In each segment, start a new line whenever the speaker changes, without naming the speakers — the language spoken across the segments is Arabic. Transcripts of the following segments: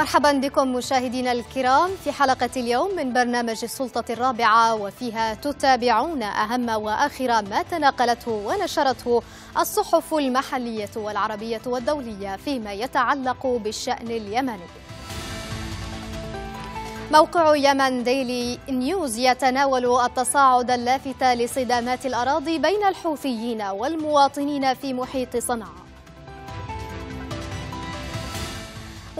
مرحبا بكم مشاهدينا الكرام في حلقة اليوم من برنامج السلطة الرابعة وفيها تتابعون أهم وآخر ما تناقلته ونشرته الصحف المحلية والعربية والدولية فيما يتعلق بالشأن اليمني. موقع يمن ديلي نيوز يتناول التصاعد اللافت لصدامات الأراضي بين الحوثيين والمواطنين في محيط صنعاء.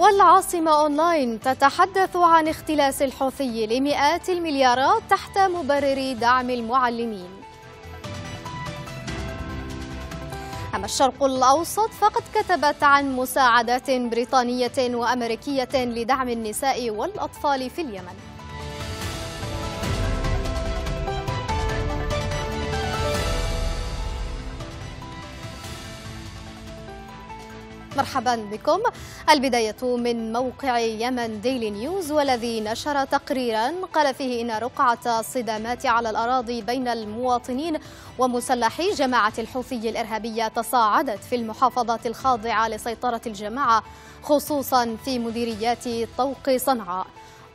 والعاصمة أونلاين تتحدث عن اختلاس الحوثي لمئات المليارات تحت مبرر دعم المعلمين. أما الشرق الأوسط فقد كتبت عن مساعدات بريطانية وأمريكية لدعم النساء والأطفال في اليمن. مرحبا بكم. البداية من موقع يمن ديلي نيوز والذي نشر تقريرا قال فيه إن رقعة الصدامات على الأراضي بين المواطنين ومسلحي جماعة الحوثي الإرهابية تصاعدت في المحافظات الخاضعة لسيطرة الجماعة خصوصا في مديريات طوق صنعاء.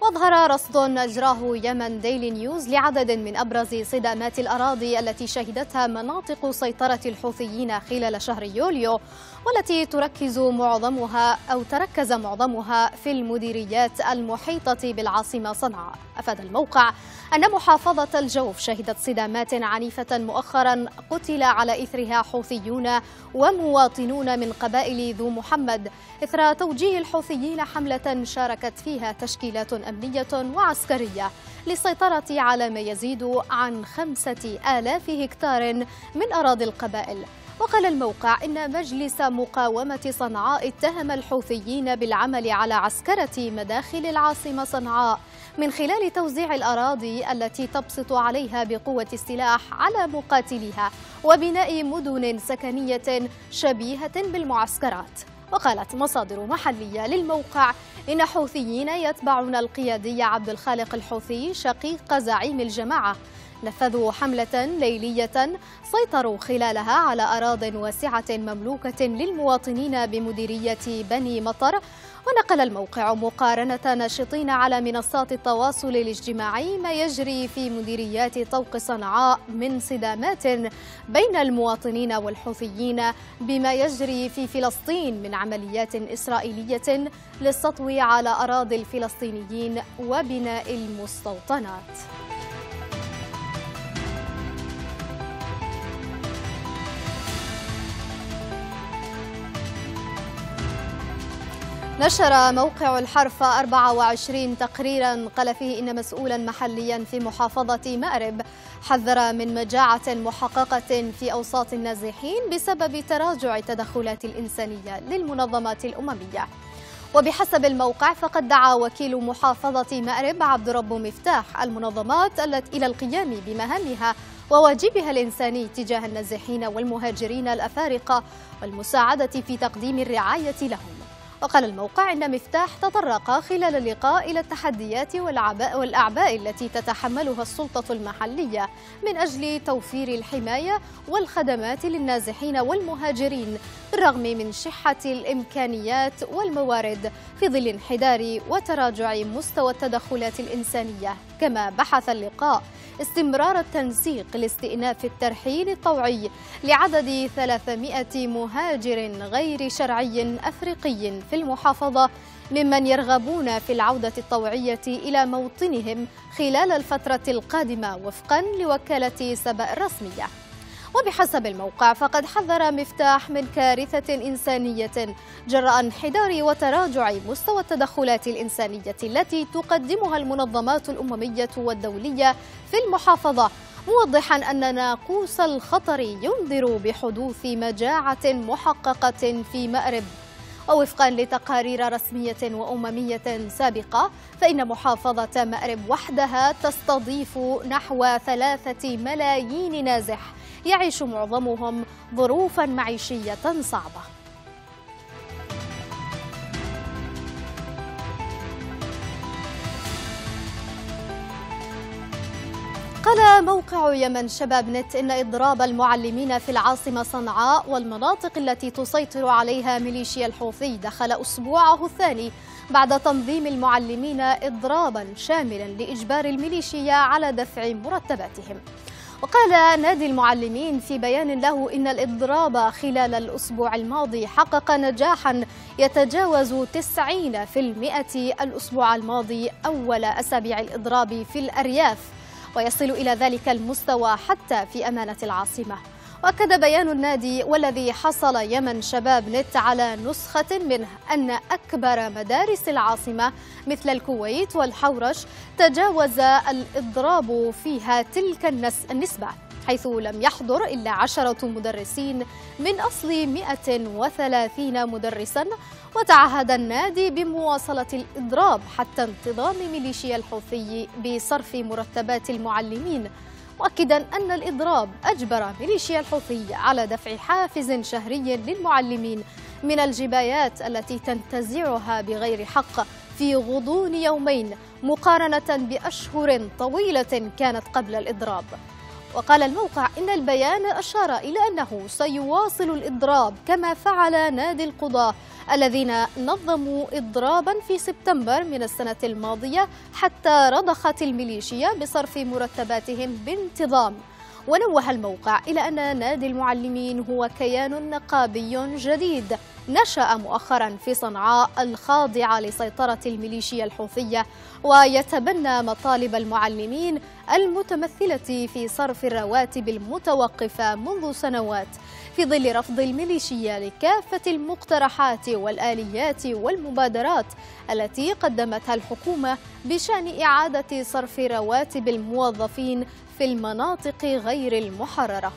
وأظهر رصد أجراه يمن ديلي نيوز لعدد من أبرز صدامات الأراضي التي شهدتها مناطق سيطرة الحوثيين خلال شهر يوليو والتي تركز معظمها أو تركز معظمها في المديريات المحيطة بالعاصمة صنعاء. أفاد الموقع أن محافظة الجوف شهدت صدامات عنيفة مؤخرا قتل على إثرها حوثيون ومواطنون من قبائل ذو محمد. إثر توجيه الحوثيين حملة شاركت فيها تشكيلات أمنية وعسكرية للسيطرة على ما يزيد عن خمسة آلاف هكتار من أراضي القبائل. وقال الموقع إن مجلس مقاومة صنعاء اتهم الحوثيين بالعمل على عسكرة مداخل العاصمة صنعاء من خلال توزيع الأراضي التي تبسط عليها بقوة السلاح على مقاتليها وبناء مدن سكنية شبيهة بالمعسكرات. وقالت مصادر محلية للموقع إن حوثيين يتبعون القيادي عبد الخالق الحوثي شقيق زعيم الجماعة نفذوا حملة ليلية سيطروا خلالها على أراض واسعة مملوكة للمواطنين بمديرية بني مطر ونقل الموقع مقارنة ناشطين على منصات التواصل الاجتماعي ما يجري في مديريات طوق صنعاء من صدامات بين المواطنين والحوثيين بما يجري في فلسطين من عمليات إسرائيلية للسطو على أراضي الفلسطينيين وبناء المستوطنات. نشر موقع الحرف 24 تقريرا قال فيه إن مسؤولا محليا في محافظة مأرب. حذر من مجاعة محققة في أوساط النازحين بسبب تراجع التدخلات الإنسانية للمنظمات الأممية. وبحسب الموقع فقد دعا وكيل محافظة مأرب عبد رب مفتاح المنظمات التي إلى القيام بمهامها وواجبها الإنساني تجاه النازحين والمهاجرين الأفارقة والمساعدة في تقديم الرعاية لهم. وقال الموقع إن مفتاح تطرق خلال اللقاء إلى التحديات والأعباء التي تتحملها السلطة المحلية من أجل توفير الحماية والخدمات للنازحين والمهاجرين بالرغم من شحة الإمكانيات والموارد في ظل انحدار وتراجع مستوى التدخلات الإنسانية. كما بحث اللقاء استمرار التنسيق لاستئناف الترحيل الطوعي لعدد 300 مهاجر غير شرعي أفريقي في المحافظة ممن يرغبون في العودة الطوعية إلى موطنهم خلال الفترة القادمة وفقا لوكالة سبأ الرسمية وبحسب الموقع فقد حذر مفتاح من كارثة إنسانية. جراء انحدار وتراجع مستوى التدخلات الإنسانية التي تقدمها المنظمات الأممية والدولية في المحافظة موضحا أن ناقوس الخطر ينذر بحدوث مجاعة محققة في مأرب. ووفقا لتقارير رسمية وأممية سابقة فإن محافظة مأرب وحدها تستضيف نحو ثلاثة ملايين نازح. يعيش معظمهم ظروفا معيشية صعبة. قال موقع يمن شباب نت إن إضراب المعلمين في العاصمة صنعاء والمناطق التي تسيطر عليها ميليشيا الحوثي دخل أسبوعه الثاني بعد تنظيم المعلمين إضرابا شاملا لإجبار الميليشيا على دفع مرتباتهم. وقال نادي المعلمين في بيان له إن الإضراب خلال الأسبوع الماضي حقق نجاحا يتجاوز 90% الأسبوع الماضي أول أسابيع الإضراب في الأرياف ويصل إلى ذلك المستوى حتى في أمانة العاصمة. وأكد بيان النادي والذي حصل يمن شباب نت على نسخة منه أن أكبر مدارس العاصمة مثل الكويت والحورش تجاوز الإضراب فيها تلك النسبة حيث لم يحضر إلا عشرة مدرسين من أصل 130 مدرسا. وتعهد النادي بمواصلة الإضراب حتى انتظام ميليشيا الحوثي بصرف مرتبات المعلمين. مؤكدا أن الإضراب أجبر ميليشيا الحوثي على دفع حافز شهري للمعلمين من الجبايات التي تنتزعها بغير حق في غضون يومين مقارنة بأشهر طويلة كانت قبل الإضراب. وقال الموقع إن البيان أشار إلى أنه سيواصل الإضراب كما فعل نادي القضاة الذين نظموا إضرابا في سبتمبر من السنة الماضية حتى رضخت الميليشيا بصرف مرتباتهم بانتظام. ونوه الموقع إلى أن نادي المعلمين هو كيان نقابي جديد. نشأ مؤخرا في صنعاء الخاضعة لسيطرة الميليشيا الحوثية ويتبنى مطالب المعلمين المتمثلة في صرف الرواتب المتوقفة منذ سنوات. في ظل رفض الميليشيا لكافة المقترحات والآليات والمبادرات التي قدمتها الحكومة بشأن إعادة صرف رواتب الموظفين في المناطق غير المحررة.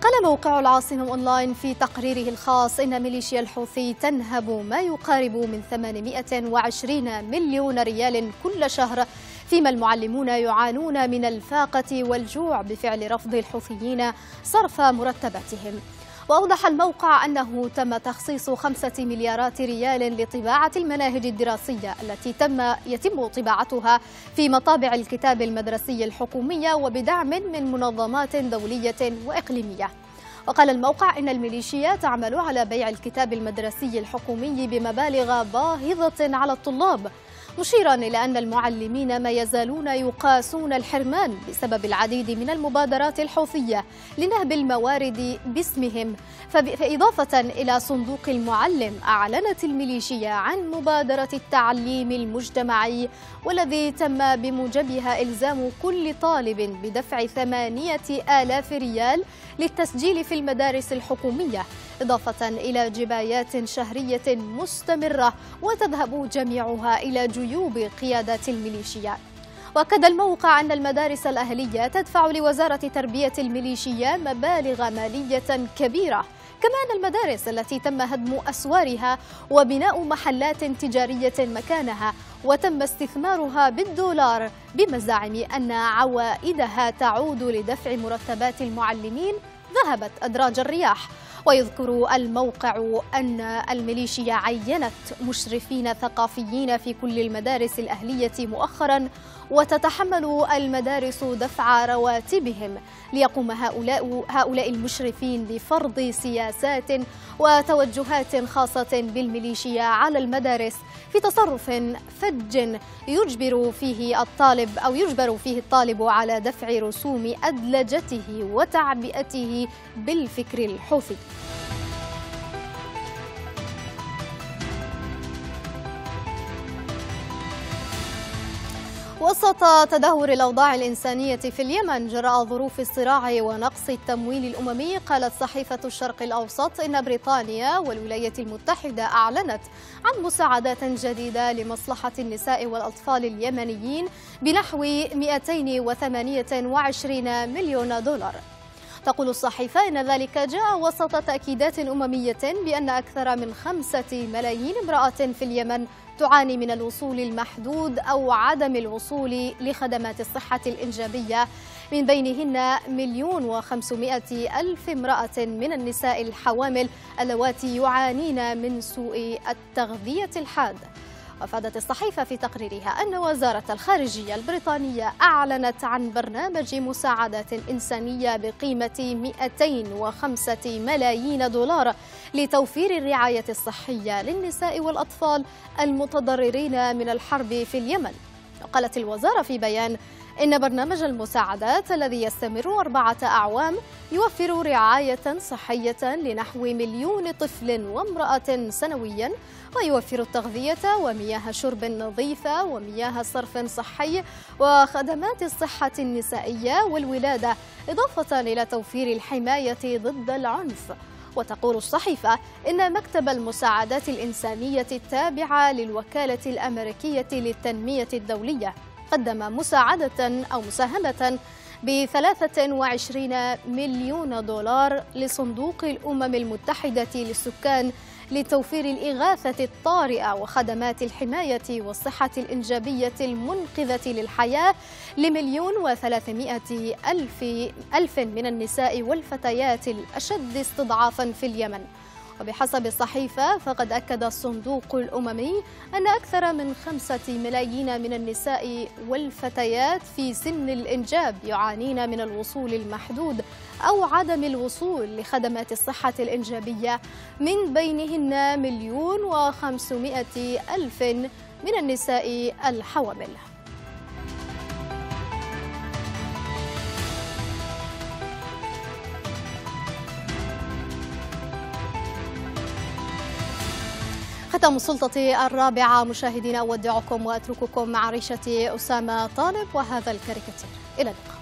قال موقع العاصمة أونلاين في تقريره الخاص إن ميليشيا الحوثي تنهب ما يقارب من 820 مليون ريال كل شهر فيما المعلمون يعانون من الفاقة والجوع بفعل رفض الحوثيين صرف مرتباتهم. وأوضح الموقع أنه تم تخصيص خمسة مليارات ريال لطباعة المناهج الدراسية التي تم يتم طباعتها في مطابع الكتاب المدرسي الحكومية وبدعم من منظمات دولية وإقليمية. وقال الموقع إن الميليشيا تعمل على بيع الكتاب المدرسي الحكومي بمبالغ باهظة على الطلاب. مشيرا إلى أن المعلمين ما يزالون يقاسون الحرمان بسبب العديد من المبادرات الحوثية لنهب الموارد باسمهم. فإضافة إلى صندوق المعلم أعلنت الميليشيا عن مبادرة التعليم المجتمعي والذي تم بموجبها إلزام كل طالب بدفع ثمانية آلاف ريال للتسجيل في المدارس الحكومية إضافة إلى جبايات شهرية مستمرة وتذهب جميعها إلى جيوب قيادات الميليشيا. وأكد الموقع أن المدارس الأهلية تدفع لوزارة تربية الميليشيا مبالغ مالية كبيرة كما أن المدارس التي تم هدم أسوارها وبناء محلات تجارية مكانها وتم استثمارها بالدولار بمزاعم أن عوائدها تعود لدفع مرتبات المعلمين ذهبت أدراج الرياح. ويذكر الموقع أن الميليشيا عينت مشرفين ثقافيين في كل المدارس الأهلية مؤخرا وتتحمل المدارس دفع رواتبهم. ليقوم هؤلاء هؤلاء المشرفين بفرض سياسات وتوجهات خاصة بالميليشيا على المدارس في تصرف فج يجبر فيه الطالب أو يجبر فيه الطالب على دفع رسوم أدلجته وتعبئته بالفكر الحوثي. وسط تدهور الأوضاع الإنسانية في اليمن جراء ظروف الصراع ونقص التمويل الأممي قالت صحيفة الشرق الأوسط إن بريطانيا والولايات المتحدة أعلنت عن مساعدات جديدة لمصلحة النساء والأطفال اليمنيين بنحو 228 مليون دولار. تقول الصحيفة إن ذلك جاء وسط تأكيدات أممية بأن أكثر من خمسة ملايين امرأة في اليمن تعاني من الوصول المحدود أو عدم الوصول لخدمات الصحة الإنجابية. من بينهن مليون وخمسمائة ألف امرأة من النساء الحوامل اللواتي يعانين من سوء التغذية الحاد. وافادت الصحيفة في تقريرها أن وزارة الخارجية البريطانية أعلنت عن برنامج مساعدات إنسانية بقيمة 205 ملايين دولار لتوفير الرعاية الصحية للنساء والأطفال المتضررين من الحرب في اليمن. وقالت الوزارة في بيان إن برنامج المساعدات الذي يستمر أربعة أعوام يوفر رعاية صحية لنحو مليون طفل وامرأة سنويا ويوفر التغذية ومياه شرب نظيفة ومياه صرف صحي وخدمات الصحة النسائية والولادة إضافة إلى توفير الحماية ضد العنف. وتقول الصحيفة إن مكتب المساعدات الإنسانية التابعة للوكالة الأمريكية للتنمية الدولية قدم مساعدة أو مساهمة ب 23 مليون دولار لصندوق الأمم المتحدة للسكان لتوفير الإغاثة الطارئة وخدمات الحماية والصحة الإنجابية المنقذة للحياة لمليون وثلاثمائة ألف, ألف من النساء والفتيات الأشد استضعافا في اليمن. وبحسب الصحيفة فقد أكد الصندوق الأممي أن أكثر من خمسة ملايين من النساء والفتيات في سن الإنجاب يعانين من الوصول المحدود أو عدم الوصول لخدمات الصحة الإنجابية. من بينهن مليون وخمسمائة ألف من النساء الحوامل. ختام السلطة الرابعة. مشاهدينا أودعكم وأترككم مع ريشة أسامة طالب وهذا الكاريكاتير. إلى اللقاء.